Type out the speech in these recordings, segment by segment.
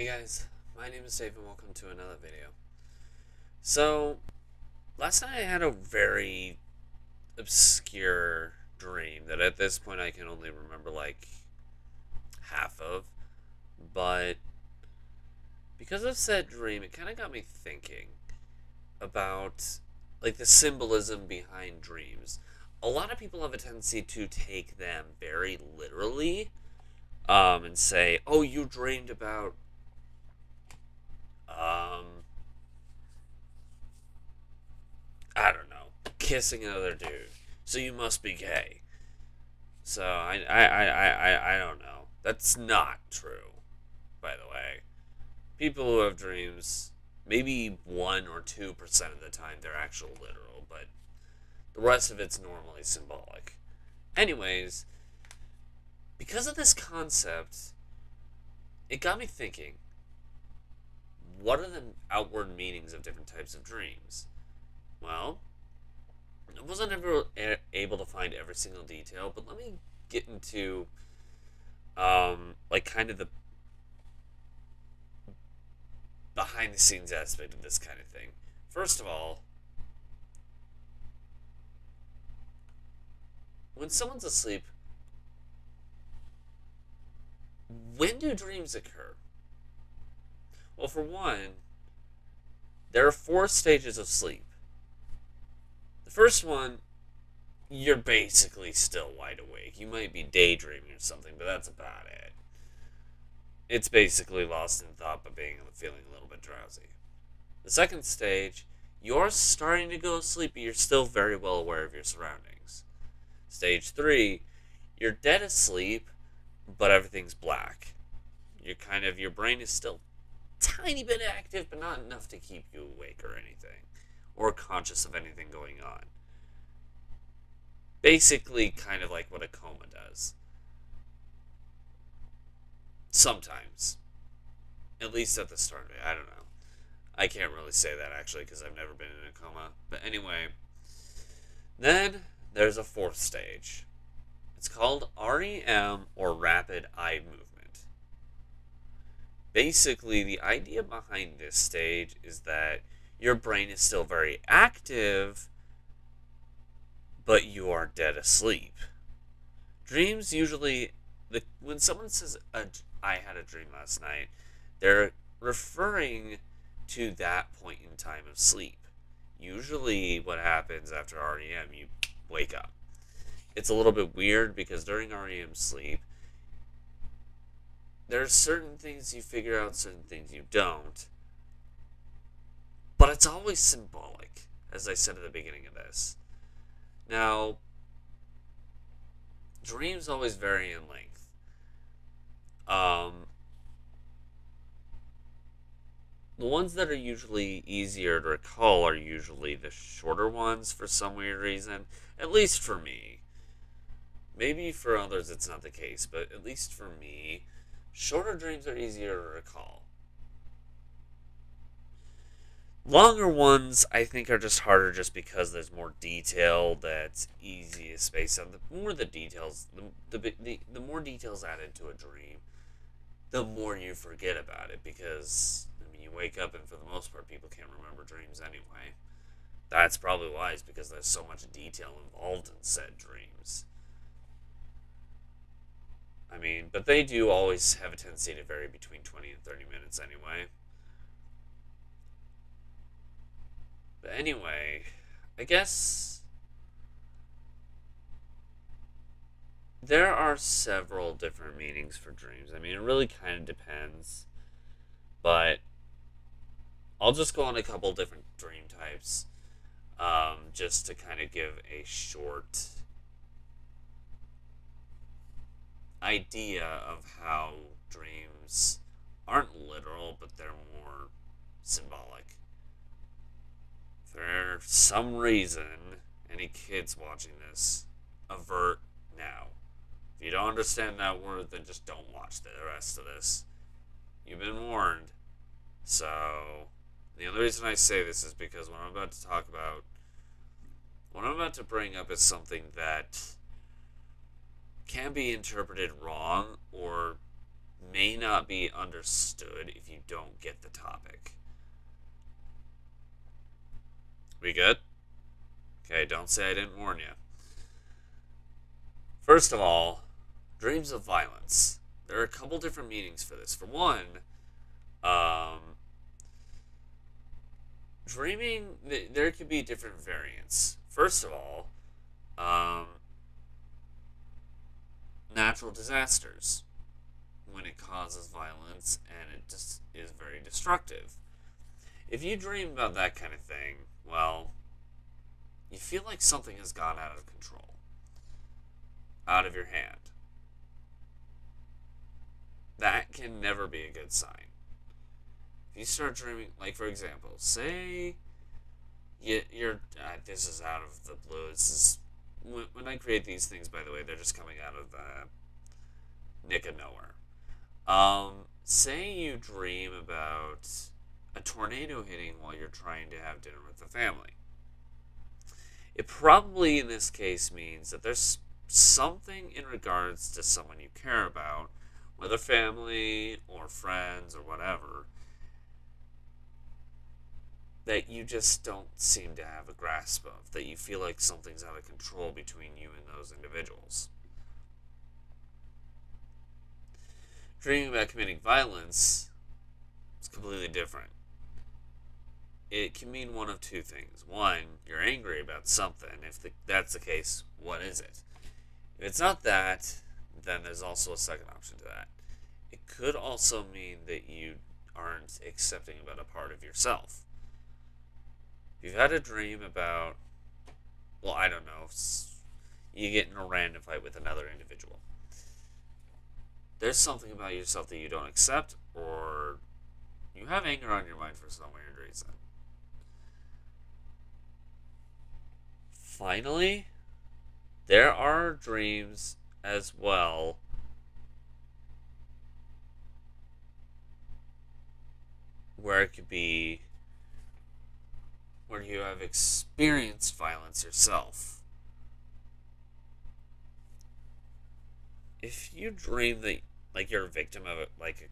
Hey guys, my name is Dave and welcome to another video. So, last night I had a very obscure dream that at this point I can only remember like half of, but because of said dream, it kind of got me thinking about like the symbolism behind dreams. A lot of people have a tendency to take them very literally um, and say, "Oh, you dreamed about um, I don't know, kissing another dude. So you must be gay. So I, I, I, I, I don't know. That's not true, by the way. People who have dreams, maybe one or two percent of the time they're actual literal, but the rest of it's normally symbolic. Anyways, because of this concept, it got me thinking what are the outward meanings of different types of dreams? Well, I wasn't ever able to find every single detail, but let me get into um, like kind of the behind the scenes aspect of this kind of thing. First of all, when someone's asleep, when do dreams occur? Well, for one, there are four stages of sleep. The first one, you're basically still wide awake. You might be daydreaming or something, but that's about it. It's basically lost in thought but being feeling a little bit drowsy. The second stage, you're starting to go to sleep, but you're still very well aware of your surroundings. Stage three, you're dead asleep, but everything's black. You're kind of your brain is still tiny bit active, but not enough to keep you awake or anything, or conscious of anything going on. Basically, kind of like what a coma does. Sometimes. At least at the start of it. I don't know. I can't really say that actually because I've never been in a coma. But anyway, then there's a fourth stage. It's called REM or rapid eye movement basically the idea behind this stage is that your brain is still very active but you are dead asleep. Dreams usually the when someone says uh, i had a dream last night they're referring to that point in time of sleep. Usually what happens after rem you wake up. It's a little bit weird because during rem sleep there are certain things you figure out, certain things you don't. But it's always symbolic, as I said at the beginning of this. Now, dreams always vary in length. Um, the ones that are usually easier to recall are usually the shorter ones for some weird reason, at least for me. Maybe for others it's not the case, but at least for me, Shorter dreams are easier to recall. Longer ones, I think, are just harder just because there's more detail that's easy to space out. The more the details, the, the, the, the more details added to a dream, the more you forget about it because, I mean, you wake up and for the most part, people can't remember dreams anyway. That's probably why, is because there's so much detail involved in said dreams. I mean, but they do always have a tendency to vary between 20 and 30 minutes anyway. But anyway, I guess there are several different meanings for dreams. I mean, it really kind of depends. But I'll just go on a couple different dream types um, just to kind of give a short idea of how dreams aren't literal, but they're more symbolic. For some reason, any kids watching this, avert now. If you don't understand that word, then just don't watch the rest of this. You've been warned. So, the only reason I say this is because what I'm about to talk about, what I'm about to bring up is something that can be interpreted wrong or may not be understood if you don't get the topic. We good? Okay, don't say I didn't warn you. First of all, dreams of violence. There are a couple different meanings for this. For one, um, dreaming, there could be different variants. First of all, um, natural disasters when it causes violence and it just is very destructive. If you dream about that kind of thing, well, you feel like something has gone out of control, out of your hand. That can never be a good sign. If you start dreaming, like for example, say you, you're, uh, this is out of the blue. This is when, I create these things, by the way, they're just coming out of the nick of nowhere. Um, say you dream about a tornado hitting while you're trying to have dinner with the family. It probably, in this case, means that there's something in regards to someone you care about, whether family or friends or whatever, that you just don't seem to have a grasp of, that you feel like something's out of control between you and those individuals. Dreaming about committing violence is completely different. It can mean one of two things. One, you're angry about something. If the, that's the case, what is it? If it's not that, then there's also a second option to that. It could also mean that you aren't accepting about a part of yourself you've had a dream about, well, I don't know, you get in a random fight with another individual. There's something about yourself that you don't accept, or you have anger on your mind for some weird reason. Finally, there are dreams as well where it could be where you have experienced violence yourself. If you dream that like you're a victim of like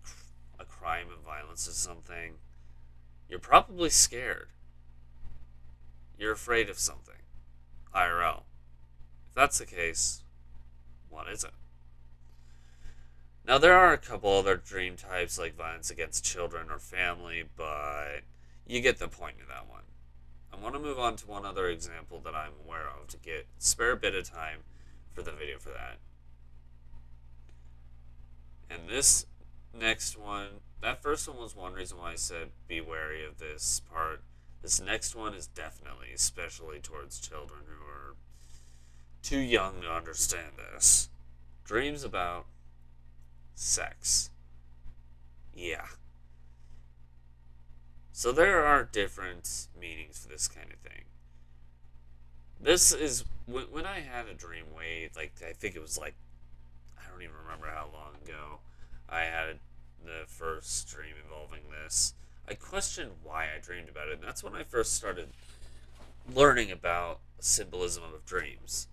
a, a crime of violence or something, you're probably scared. You're afraid of something. IRL. If that's the case, what is it? Now, there are a couple other dream types like violence against children or family, but you get the point of that one. I want to move on to one other example that I'm aware of to get spare a bit of time for the video for that. And this next one, that first one was one reason why I said be wary of this part. This next one is definitely, especially towards children who are too young to understand this. Dreams about sex. Yeah. So there are different meanings for this kind of thing. This is when I had a dream way, like I think it was like I don't even remember how long ago I had the first dream involving this. I questioned why I dreamed about it, and that's when I first started learning about symbolism of dreams.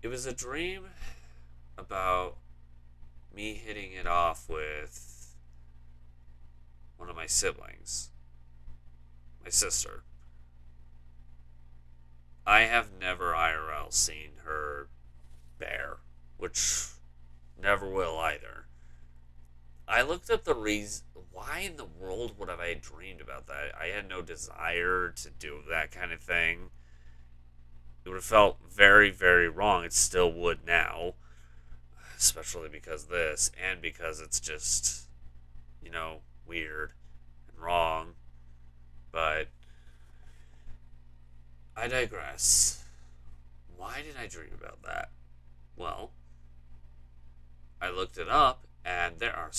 It was a dream about me hitting it off with one of my siblings, my sister. I have never IRL seen her bare, which never will either. I looked up the reason. Why in the world would have I dreamed about that? I had no desire to do that kind of thing. It would have felt very, very wrong. It still would now. Especially because this, and because it's just, you know, weird and wrong, but I digress. Why did I dream about that? Well, I looked it up, and there are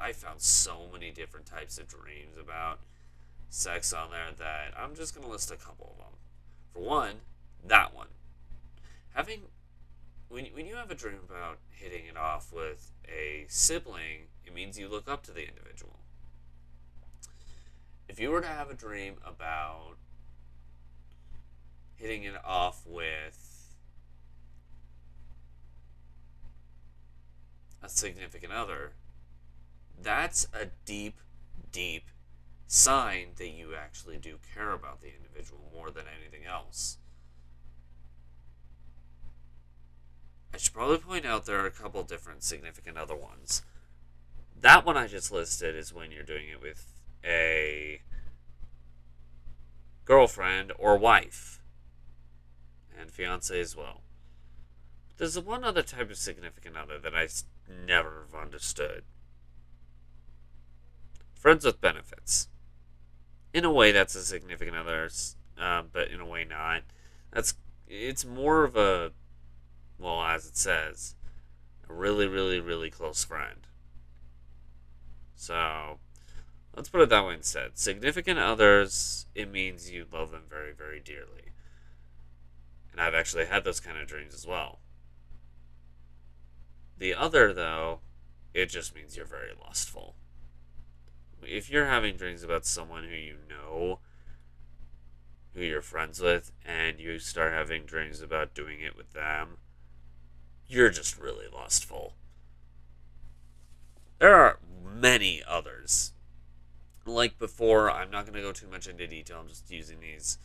I found so many different types of dreams about sex on there that I'm just gonna list a couple of them. For one, that one. Having when when you have a dream about hitting it off with a sibling, it means you look up to the individual if you were to have a dream about hitting it off with a significant other, that's a deep, deep sign that you actually do care about the individual more than anything else. I should probably point out there are a couple different significant other ones. That one I just listed is when you're doing it with a girlfriend or wife and fiance as well. There's one other type of significant other that I never have understood. Friends with benefits. In a way, that's a significant other, uh, but in a way not. That's it's more of a, well, as it says, a really, really, really close friend. So, let's put it that way instead. Significant others, it means you love them very, very dearly. And I've actually had those kind of dreams as well. The other, though, it just means you're very lustful. If you're having dreams about someone who you know, who you're friends with, and you start having dreams about doing it with them, you're just really lustful. There are many others. Like before, I'm not going to go too much into detail, I'm just using these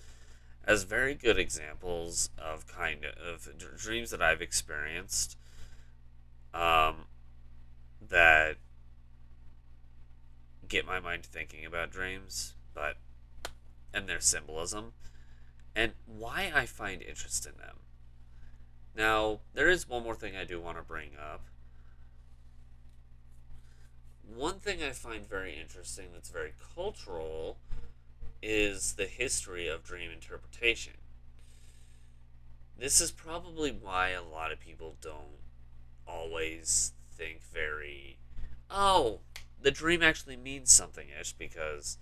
as very good examples of kind of dreams that I've experienced um, that get my mind thinking about dreams, but and their symbolism, and why I find interest in them. Now, there is one more thing I do want to bring up. One thing I find very interesting that's very cultural is the history of dream interpretation. This is probably why a lot of people don't always think very, oh, the dream actually means something ish because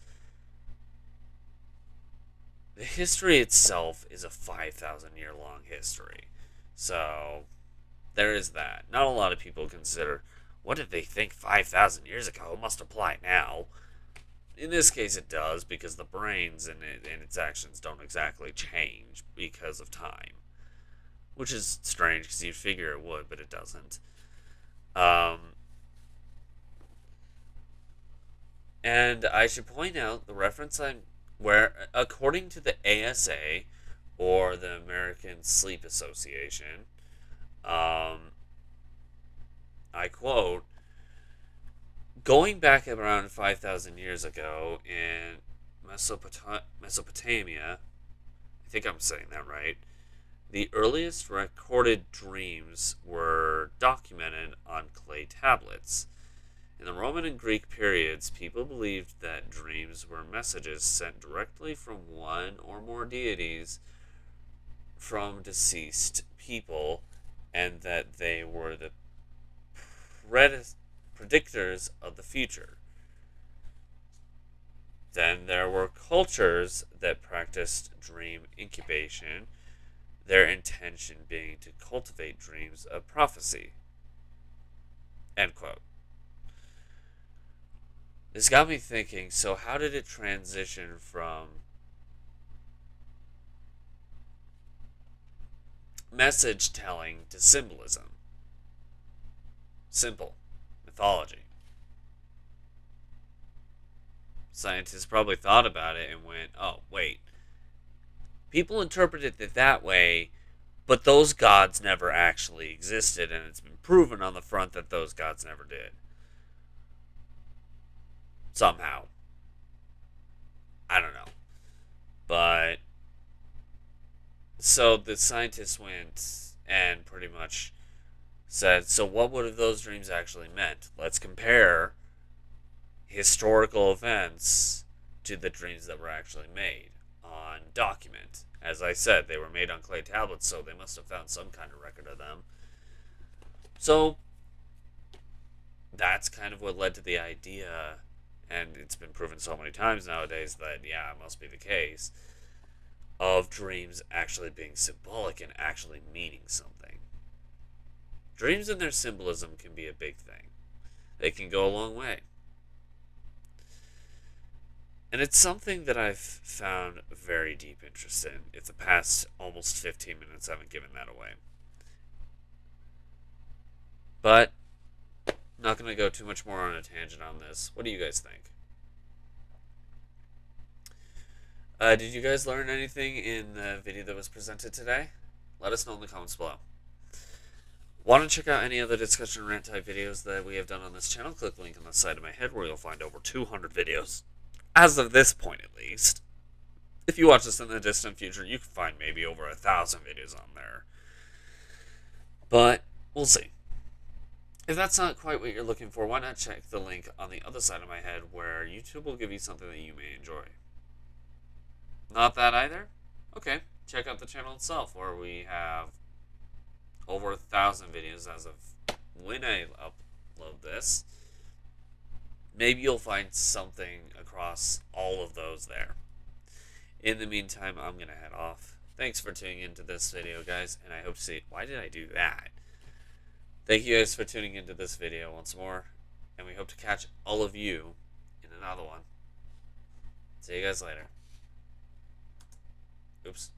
the history itself is a 5,000 year long history. So there is that. Not a lot of people consider what did they think 5,000 years ago it must apply now. In this case, it does because the brains and, it, and its actions don't exactly change because of time which is strange because you'd figure it would, but it doesn't. Um, and I should point out the reference I'm where, according to the ASA or the American Sleep Association, um, I quote, going back around 5,000 years ago in Mesopotamia, I think I'm saying that right, the earliest recorded dreams were documented on clay tablets. In the Roman and Greek periods, people believed that dreams were messages sent directly from one or more deities from deceased people, and that they were the predictors of the future. Then there were cultures that practiced dream incubation their intention being to cultivate dreams of prophecy. End quote. This got me thinking so, how did it transition from message telling to symbolism? Simple. Mythology. Scientists probably thought about it and went, oh, wait people interpreted it that way, but those gods never actually existed, and it's been proven on the front that those gods never did. Somehow. I don't know. But. So the scientists went and pretty much said, so what would have those dreams actually meant? Let's compare historical events to the dreams that were actually made on document. As I said, they were made on clay tablets, so they must have found some kind of record of them. So that's kind of what led to the idea, and it's been proven so many times nowadays that, yeah, it must be the case, of dreams actually being symbolic and actually meaning something. Dreams and their symbolism can be a big thing, they can go a long way. And it's something that I've found very deep interest in. If the past almost 15 minutes I haven't given that away. But not going to go too much more on a tangent on this. What do you guys think? Uh, did you guys learn anything in the video that was presented today? Let us know in the comments below. Want to check out any other discussion rant type videos that we have done on this channel? Click the link on the side of my head where you'll find over 200 videos. As of this point, at least. If you watch this in the distant future, you can find maybe over a thousand videos on there. But we'll see. If that's not quite what you're looking for, why not check the link on the other side of my head where YouTube will give you something that you may enjoy. Not that either? Okay, check out the channel itself where we have over a thousand videos as of when I upload this. Maybe you'll find something across all of those there. In the meantime, I'm going to head off. Thanks for tuning into this video, guys, and I hope to see... Why did I do that? Thank you guys for tuning into this video once more, and we hope to catch all of you in another one. See you guys later. Oops.